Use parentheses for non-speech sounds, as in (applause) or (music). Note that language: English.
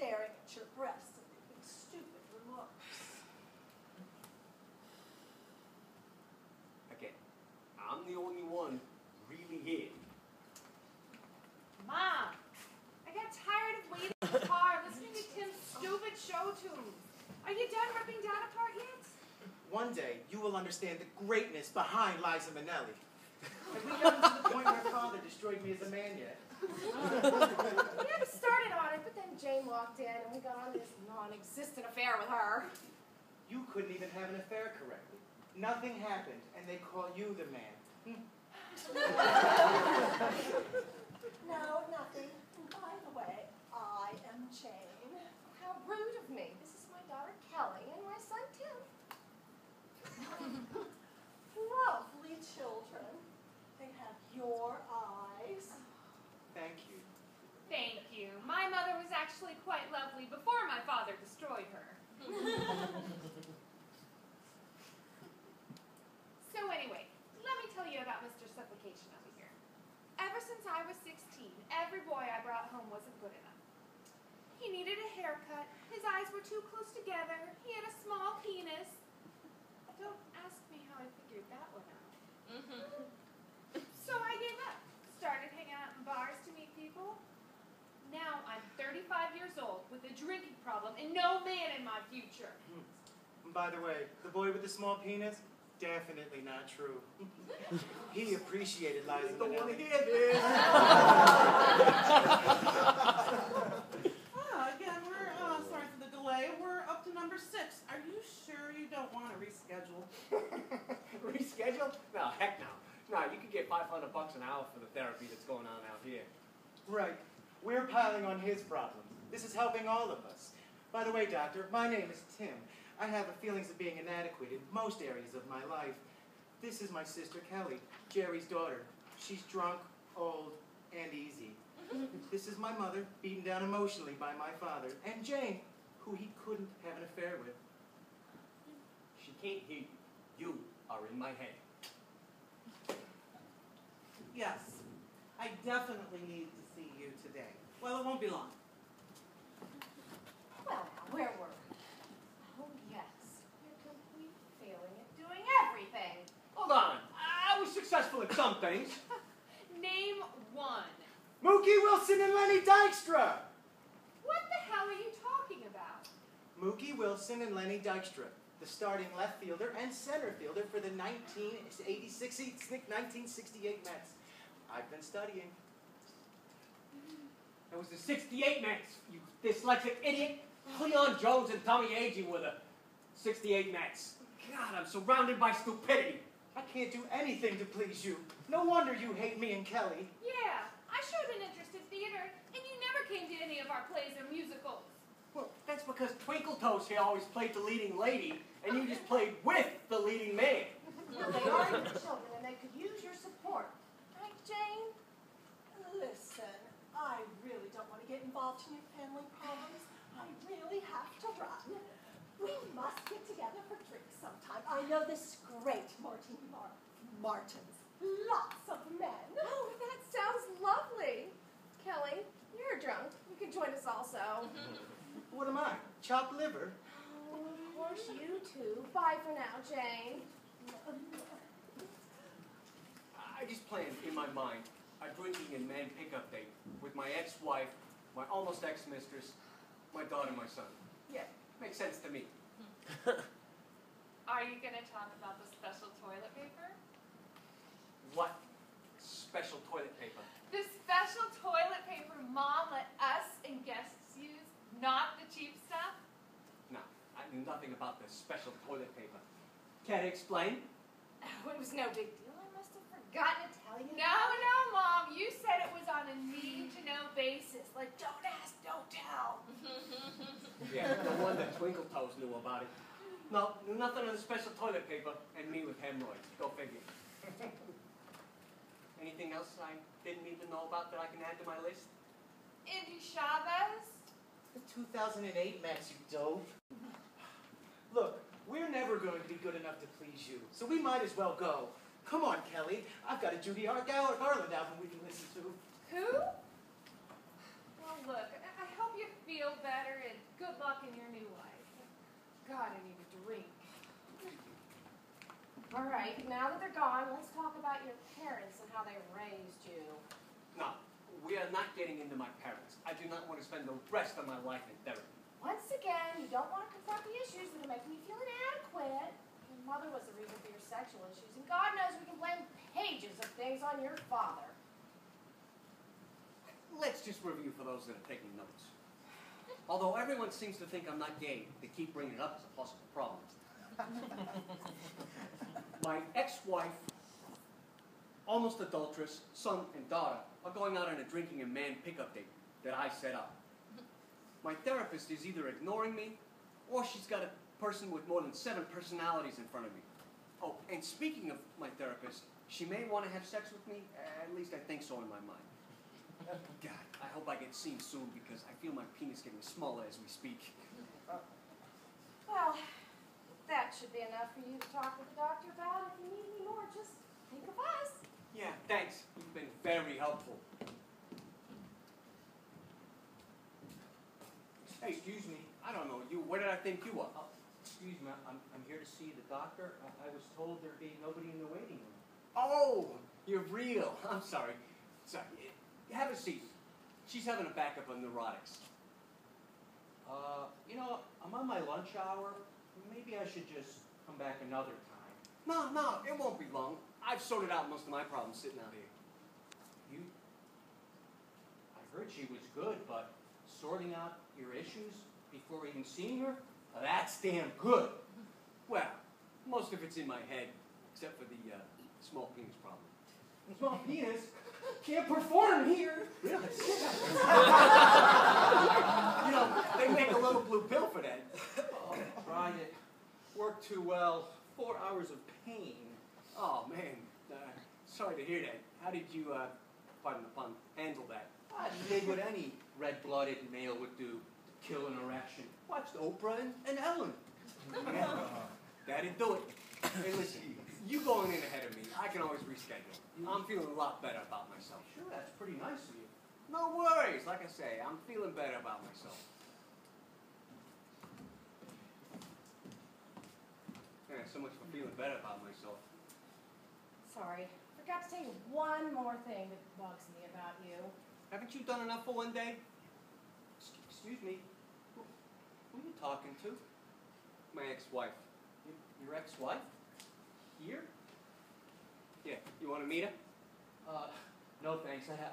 staring at your breasts and making stupid remarks. Again, I'm the only one really here. Mom, I got tired of waiting in the (laughs) car listening to Tim's stupid show tunes. Are you done ripping Dad apart yet? One day, you will understand the greatness behind Liza Minnelli. Have we gotten to the point where father destroyed me as a man yet? (laughs) We haven't started on it, but then Jane walked in and we got on this non-existent affair with her. You couldn't even have an affair correctly. Nothing happened, and they call you the man. Hmm. (laughs) No, nothing. And by the way, I am Jane. How rude of me. This is my daughter Kelly and my son Tim. (laughs) Lovely children. They have your eyes. Thank you. Thank you. My mother was actually quite lovely before my father destroyed her. (laughs) so anyway, let me tell you about Mr. Suffocation over here. Ever since I was 16, every boy I brought home wasn't good enough. He needed a haircut, his eyes were too close together, he had a small penis. Don't ask me how I figured that one out. Mm-hmm. So (laughs) I gave up. Started hanging out in bars to meet people. Now I'm 35 years old with a drinking problem and no man in my future. And by the way, the boy with the small penis, definitely not true. (laughs) he appreciated Liza Don't want to Minnelli. hear this. (laughs) Ah, again, we're uh, sorry for the delay. We're up to number six. Are you sure you don't want to reschedule? (laughs) Reschedule? No, heck no. No, you could get 500 bucks an hour for the therapy that's going on out here. Right. We're piling on his problems. This is helping all of us. By the way, doctor, my name is Tim. I have a feelings of being inadequate in most areas of my life. This is my sister Kelly, Jerry's daughter. She's drunk, old, and easy. Mm-hmm. This is my mother, beaten down emotionally by my father, and Jane, who he couldn't have an affair with. She can't hear you. You are in my head. Yes. I definitely need to see you today. Well, it won't be long. Well, now, where were we? Oh, yes. You're complete failing at doing everything. Hold on. I was successful at some things. (laughs) Name one. Mookie Wilson and Lenny Dykstra! What the hell are you talking about? Mookie Wilson and Lenny Dykstra, the starting left fielder and center fielder for the 1986 1968 Mets. I've been studying. It was the 68 Mets, you dyslexic idiot. Cleon Jones and Tommy Agee were the 68 Mets. God, I'm surrounded by stupidity. I can't do anything to please you. No wonder you hate me and Kelly. Yeah, I showed an interest in theater, and you never came to any of our plays or musicals. Well, that's because Twinkle Toes here always played the leading lady, and you just played with the leading man. Well, they are your children, and they could use your support. Right, Jane? Listen, I really don't want to get involved in your family problems. I really have to run. We must get together for drinks sometime. I know this great Martini Mar- Martins. Lots of men. Oh, that sounds lovely. Kelly, you're drunk. You can join us also. (laughs) What am I? Chopped liver? Oh, of course you two. Bye for now, Jane. I just planned in my mind a drinking and man pickup date with my ex-wife, my almost ex-mistress, my daughter, and my son. Yeah, makes sense to me. (laughs) Are you going to talk about the special toilet paper? What special toilet paper? The special toilet paper Mom let us and guests use, not the cheap stuff? No, I knew nothing about the special toilet paper. Can I explain? Oh, (laughs) it was no big deal. I must have forgotten to tell you. No, no, Mom. You said it was on a need-to-know basis. Like, don't ask, don't tell. (laughs) Yeah, no wonder Twinkle Toes knew about it. No, knew nothing of the special toilet paper, and me with hemorrhoids. Go figure. (laughs) Anything else I didn't need to know about that I can add to my list? Endy Chavez? The 2008 Mets, you dope. (sighs) Look, we're never going to be good enough to please you, so we might as well go. Come on, Kelly. I've got a Judy Har- Gar- Garland album we can listen to. Who? Well, look, I I hope you feel better and good luck in your new life. God, I need a drink. All right, now that they're gone, let's talk about your parents and how they raised you. No, we are not getting into my parents. I do not want to spend the rest of my life in therapy. Once again, you don't want to confront the issues that are making you feel inadequate. Your mother was the reason for your sexual issues, and God knows we can blame pages of things on your father. Let's just review for those that are taking notes. Although everyone seems to think I'm not gay, they keep bringing it up as a possible problem. (laughs) My ex-wife, almost adulteress, son and daughter are going out on a drinking and man pickup date that I set up. My therapist is either ignoring me or she's got a person with more than seven personalities in front of me. Oh, and speaking of my therapist, she may want to have sex with me. At least I think so in my mind. God, I hope I get seen soon because I feel my penis getting smaller as we speak. Well, that should be enough for you to talk with the doctor about. If you need any more, just think of us. Yeah, thanks. You've been very helpful. Hey, Excuse me, I don't know you. Where did I think you were? oh, excuse me, I'm, I'm here to see the doctor. I, I was told there'd be nobody in the waiting room. Oh, you're real. I'm sorry. Sorry. Have a seat. She's having a backup on neurotics. Uh, you know, I'm on my lunch hour. Maybe I should just come back another time. No, no, it won't be long. I've sorted out most of my problems sitting out here. You, I heard she was good, but sorting out your issues before even seeing her, uh, that's damn good. Well, most of it's in my head, except for the uh, small penis problem. Small penis can't perform here. Really? (laughs) (laughs) you know, they make a little blue pill for that. Oh, tried it. Worked too well. Four hours of pain. Oh man, uh, sorry to hear that. How did you, uh, pardon the pun, handle that? I did what any red-blooded male would do to kill an erection. Watched Oprah and, and Ellen. (laughs) That'd do it. Hey, listen, you going in ahead of me, I can always reschedule. I'm feeling a lot better about myself. Sure, that's pretty nice of you. No worries. Like I say, I'm feeling better about myself. Yeah, so much for feeling better about myself. Sorry, forgot to tell you one more thing that bugs me about you. Haven't you done enough for one day? Excuse me, who, who are you talking to? My ex-wife. Your, your ex-wife? Here? Yeah, you want to meet him? Uh, no thanks. I, ha-